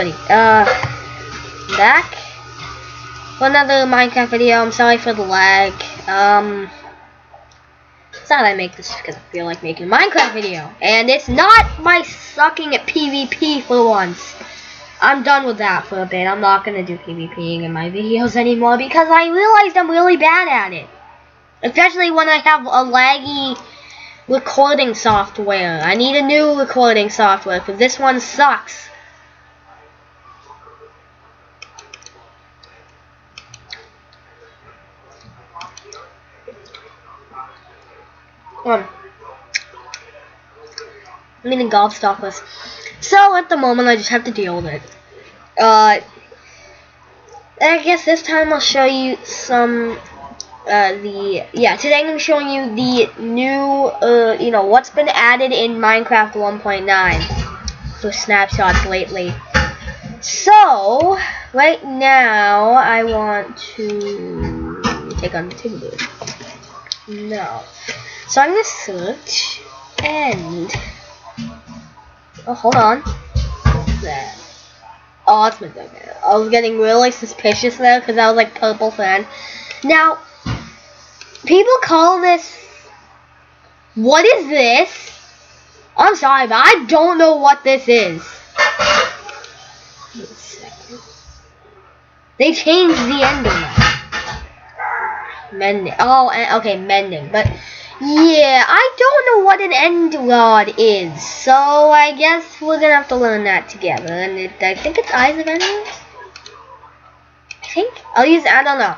everybody. Uh, back for another Minecraft video. I'm sorry for the lag. Um, thought I make this because I feel like making a Minecraft video, and it's not my sucking at PvP for once. I'm done with that for a bit. I'm not gonna do PvPing in my videos anymore because I realized I'm really bad at it. Especially when I have a laggy recording software. I need a new recording software because this one sucks. Um, I mean, Gobstoppers. So, at the moment, I just have to deal with it. Uh, I guess this time I'll show you some, uh, the, yeah, today I'm to be showing you the new, uh, you know, what's been added in Minecraft 1.9 for snapshots lately. So, right now, I want to take on the Timber. No. So I'm gonna search and oh hold on. That. Oh, it's been. I was getting really suspicious there because I was like purple fan. Now, people call this. What is this? I'm sorry, but I don't know what this is. They changed the ending. Mending. Oh, eh, okay, mending. But yeah, I don't know what an end rod is, so I guess we're gonna have to learn that together. And it, I think it's Eyes of Enders. I think I'll use. I don't know.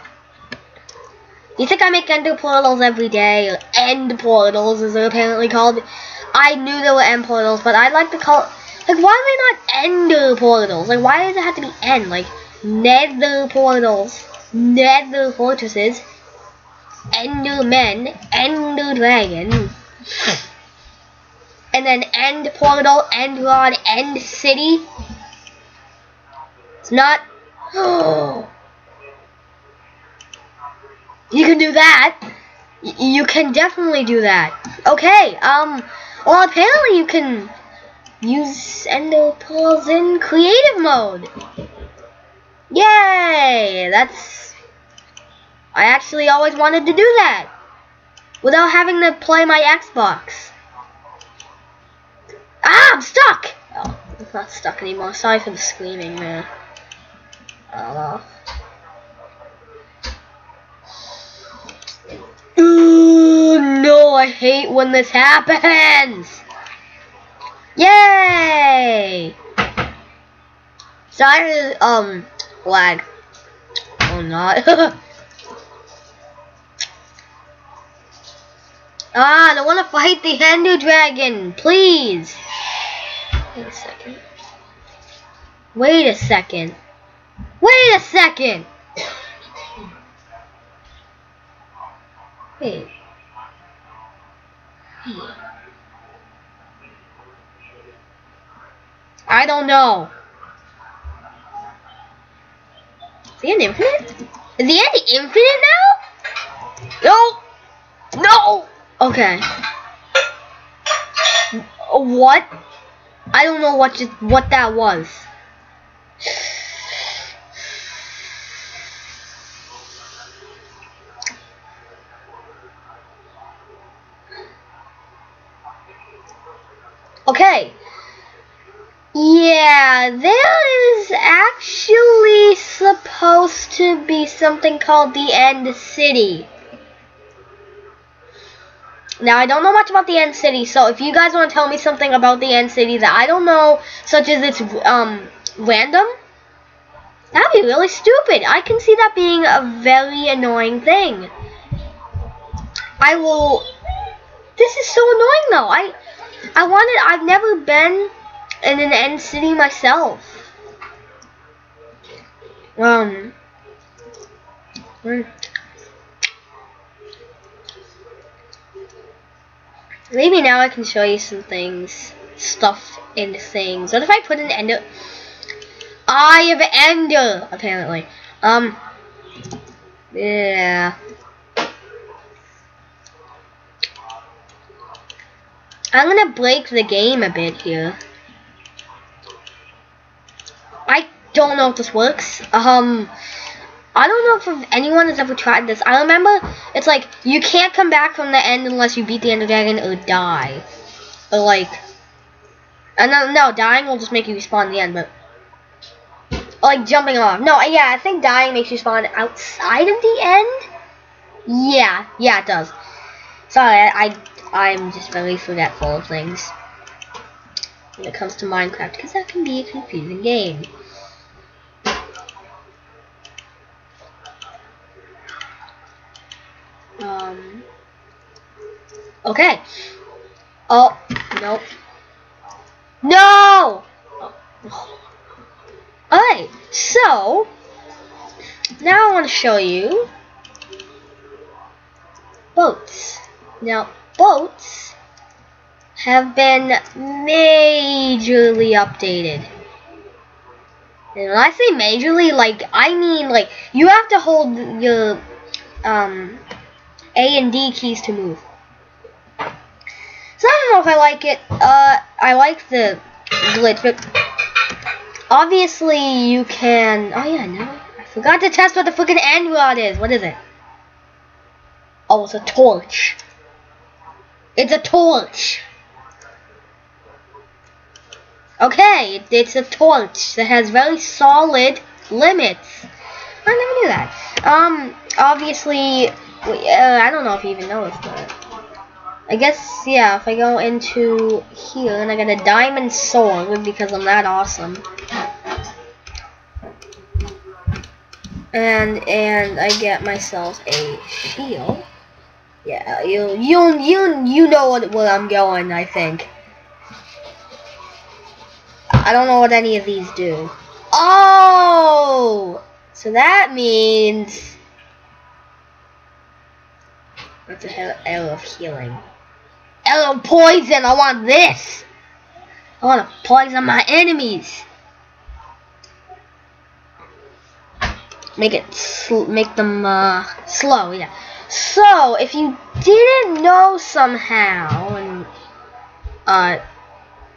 You think I make ender portals every day? Or end portals, as they're apparently called. I knew there were end portals, but I'd like to call. Like, why are they not ender portals? Like, why does it have to be end? Like, nether portals, nether fortresses. Enderman, Ender Dragon, and then End Portal, End Rod, End City. It's not. You can do that. Y you can definitely do that. Okay. Um. Well, apparently you can use Ender Pearls in creative mode. Yay! That's I actually always wanted to do that without having to play my Xbox. Ah, I'm stuck! Oh, it's not stuck anymore. Sorry for the screaming, man. I don't. Ooh, no, I hate when this happens! Yay! Sorry, um, lag. Oh, not. Ah, I want to fight the Ender Dragon. Please. Wait a second. Wait a second. Wait a second. Wait. I don't know. Is the end infinite? Is the end infinite now? No! No! Okay. What? I don't know what just, what that was. Okay. Yeah, there is actually supposed to be something called the End City. Now, I don't know much about the End City, so if you guys want to tell me something about the End City that I don't know, such as it's um, random, that'd be really stupid. I can see that being a very annoying thing. I will... This is so annoying, though. I, I wanted... I've never been in an End City myself. Um... Maybe now I can show you some things. Stuff and things. What if I put an ender? Eye of Ender, apparently. Um, yeah. I'm gonna break the game a bit here. I don't know if this works. Um, I don't know if anyone has ever tried this. I remember it's like you can't come back from the end unless you beat the Ender Dragon or die, or like. And no, no, dying will just make you respawn in the end, but like jumping off. No, uh, yeah, I think dying makes you spawn outside of the end. Yeah, yeah, it does. Sorry, I, I I'm just very forgetful of things when it comes to Minecraft because that can be a confusing game. Um. Okay. Oh, nope. No! Alright, so, now I want to show you boats. Now, boats have been majorly updated. And when I say majorly, like, I mean, like, you have to hold your, um, A and D keys to move. So I don't know if I like it. Uh, I like the glitch, but obviously you can. Oh yeah, no, I forgot to test what the freaking end rod is. What is it? Oh, it's a torch. It's a torch. Okay, it's a torch that has very solid limits. I never knew that. Um, obviously, uh, I don't know if you even know this, but I guess, yeah, if I go into here and I get a diamond sword because I'm that awesome. And, and I get myself a shield. Yeah, you, you, you, you know what, I'm going, I think. I don't know what any of these do. Oh! So that means... That's a arrow of healing. L of poison. I want this. I want to poison my enemies. Make it make them uh, slow. Yeah. So if you didn't know somehow, and uh,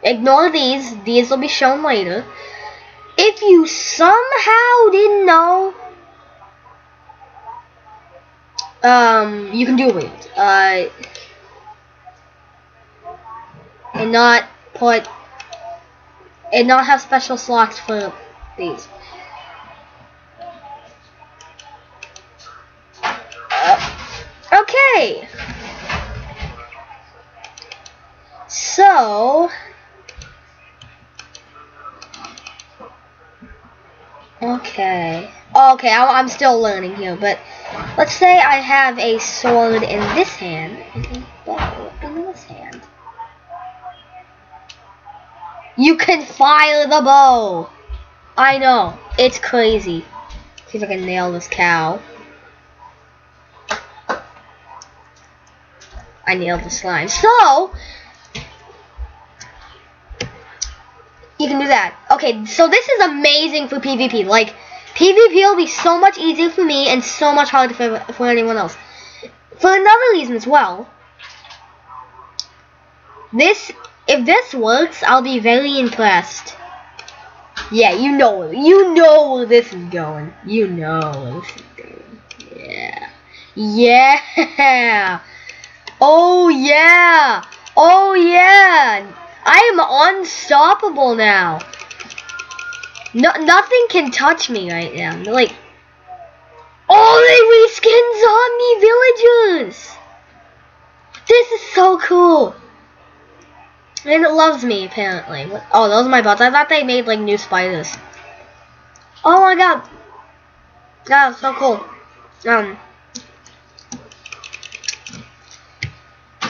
ignore these. These will be shown later. If you somehow didn't know, um, you can do it. Uh and not put and not have special slots for these. Okay. So Okay. Okay, I'm still learning here, but let's say I have a sword in this hand and a bow in this hand. You can fire the bow. I know. It's crazy. See if I can nail this cow. I nailed the slime. So, you can do that. Okay, so this is amazing for PvP. Like, PvP will be so much easier for me and so much harder for, for anyone else. For another reason as well, this if this works, I'll be very impressed. Yeah, you know, you know where this is going. You know where this is going. Yeah. Yeah. Oh, yeah. Oh, yeah. I am unstoppable now. No, nothing can touch me right now. Like, oh, they reskin zombie villagers. This is so cool. And it loves me, apparently. Oh, those are my bots. I thought they made, like, new spiders. Oh my god. Yeah, so cool. Um.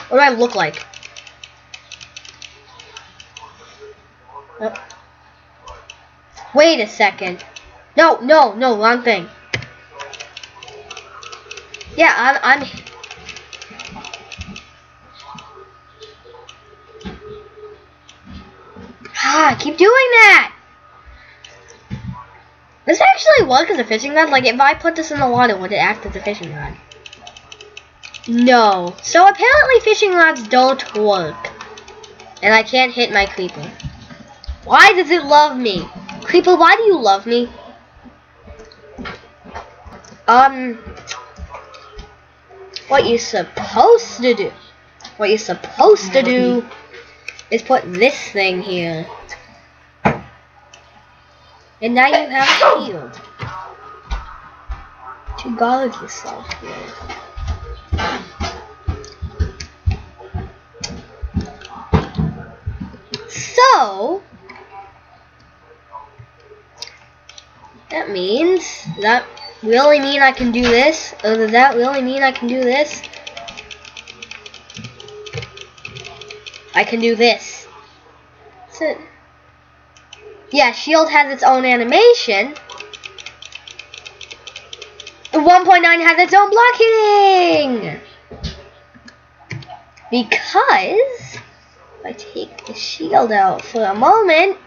What do I look like? Oh. Wait a second. No, no, no, wrong thing. Yeah, I'm, I'm Ah, keep doing that! This actually work as a fishing rod? Like, if I put this in the water, would it act as a fishing rod? No. So apparently fishing rods don't work. And I can't hit my creeper. Why does it love me? Creeper, why do you love me? Um, what you're supposed to do, what you're supposed to do is put this thing here. And now you have a shield. To guard yourself here. So, that means that really mean I can do this? Or does that really mean I can do this? I can do this. So, yeah, Shield has its own animation. 1.9 has its own block hitting! Because, if I take the shield out for a moment,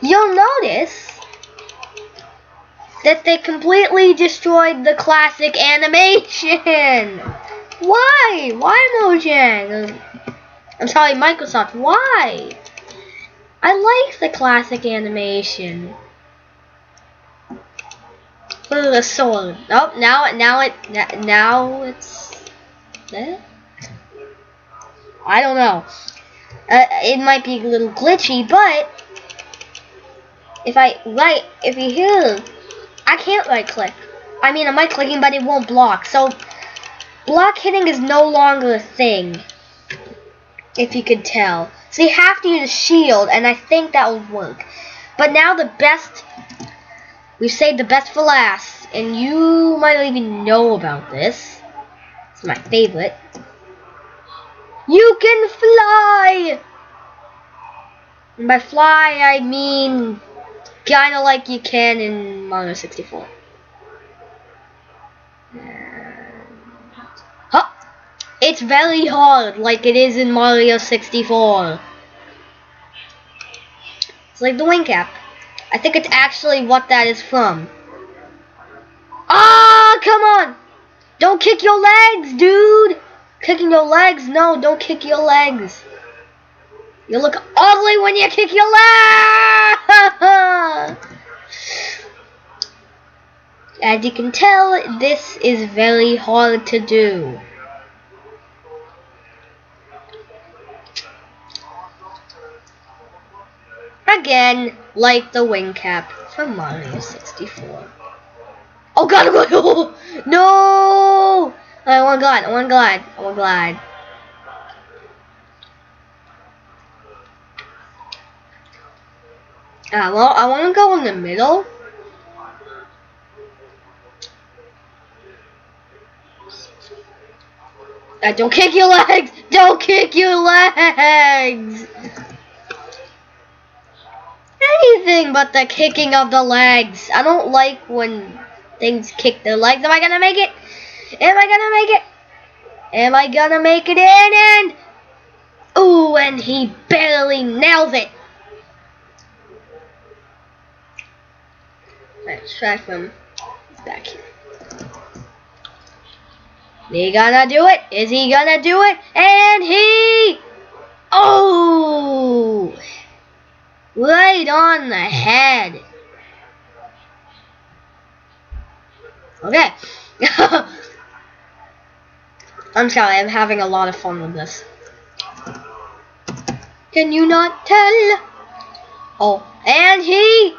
you'll notice that they completely destroyed the classic animation. Why? Why Mojang? I'm sorry, Microsoft. Why? I like the classic animation. Look at the sword. Oh, now, now it, now it's. I don't know. Uh, it might be a little glitchy, but if I right, if you hear I can't right click. I mean, I'm right clicking, but it won't block. So, block hitting is no longer a thing. If you could tell. So you have to use a shield, and I think that will work. But now the best, we've saved the best for last, and you might not even know about this. It's my favorite. You can fly! And by fly, I mean Kinda like you can in Mario 64. Huh! It's very hard, like it is in Mario 64. It's like the wing cap. I think it's actually what that is from. Ah, come on! Don't kick your legs, dude! Kicking your legs? No, don't kick your legs. You look ugly when you kick your leg! As you can tell, this is very hard to do. Again, like the wing cap from Mario 64. Oh god, Oh no! I want glide, I want glide, I want glide. Uh, well, I want to go in the middle. Don't kick your legs! Don't kick your legs! Anything but the kicking of the legs. I don't like when things kick their legs. Am I gonna make it? Am I gonna make it? Am I gonna make it in? And ooh, and he barely nails it. Try from back here. He gonna do it? Is he gonna do it? And he... Oh! Right on the head. Okay. I'm sorry, I'm having a lot of fun with this. Can you not tell? Oh, and he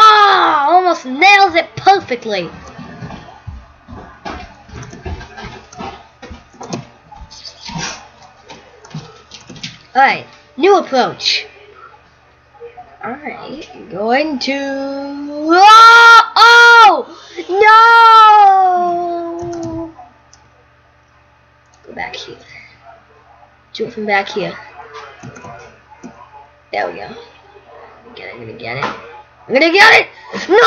oh, almost nails it perfectly. Alright, new approach. Alright, going to... Oh! oh! No! Go back here. Do it from back here. There we go. Get it, get it. I'm gonna get it! No!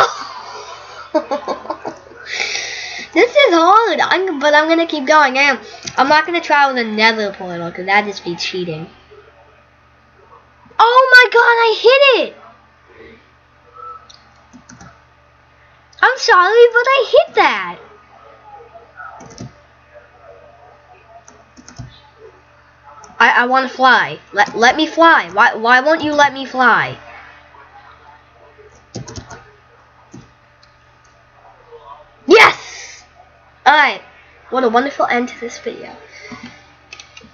this is hard, I'm, but I'm gonna keep going. I am. I'm not gonna try with a nether portal, because that'd just be cheating. Oh my god, I hit it! I'm sorry, but I hit that. I, I want to fly. Let, let me fly. Why, why won't you let me fly? What a wonderful end to this video.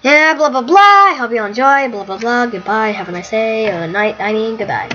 Yeah, blah blah blah. I hope you all enjoy. Blah blah blah. Goodbye. Have a nice day or night. I mean, goodbye.